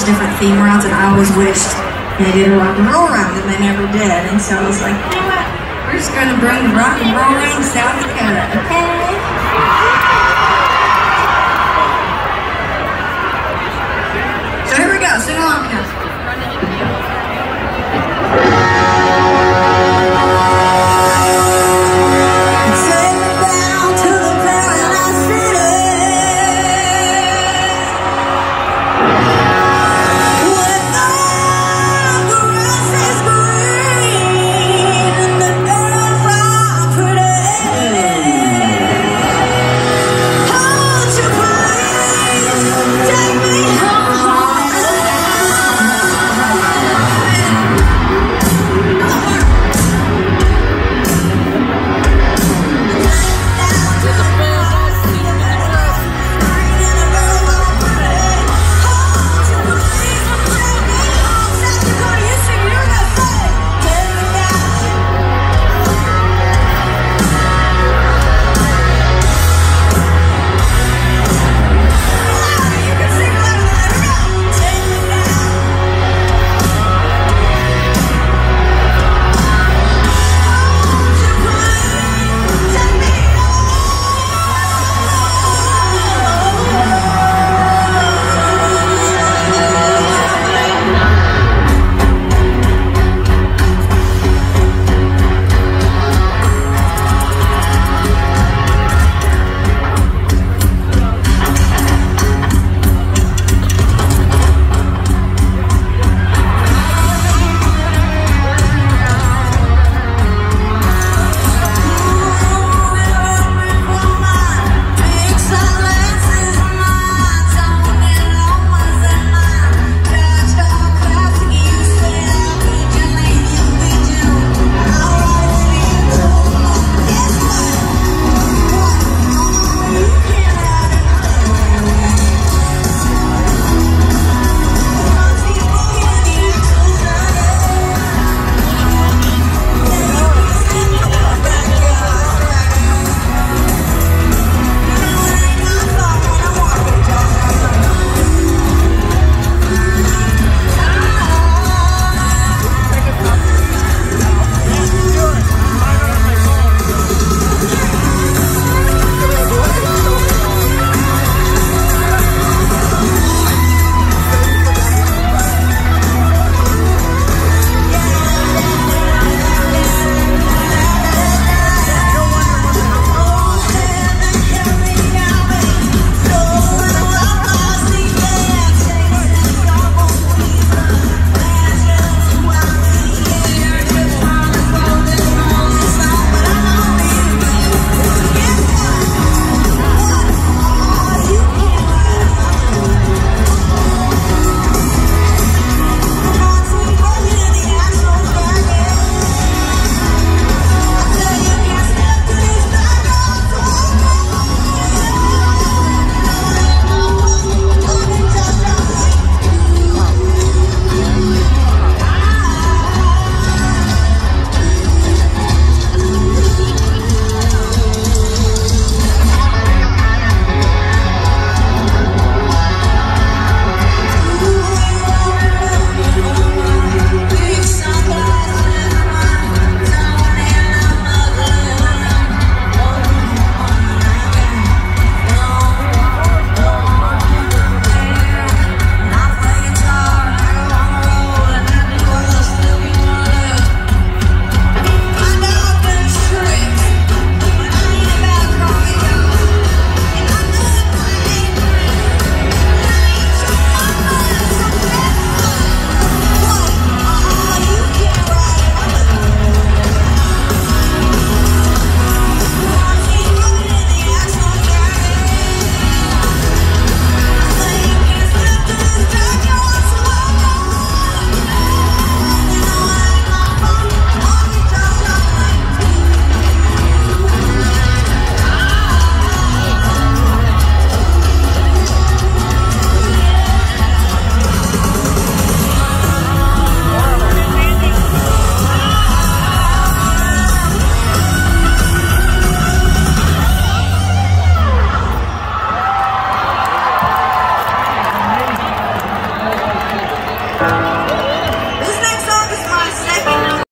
different theme rounds, and I always wished they did a rock and roll round, and they never did. And so I was like, you know what? We're just going to bring the rock and roll round to South Dakota, okay?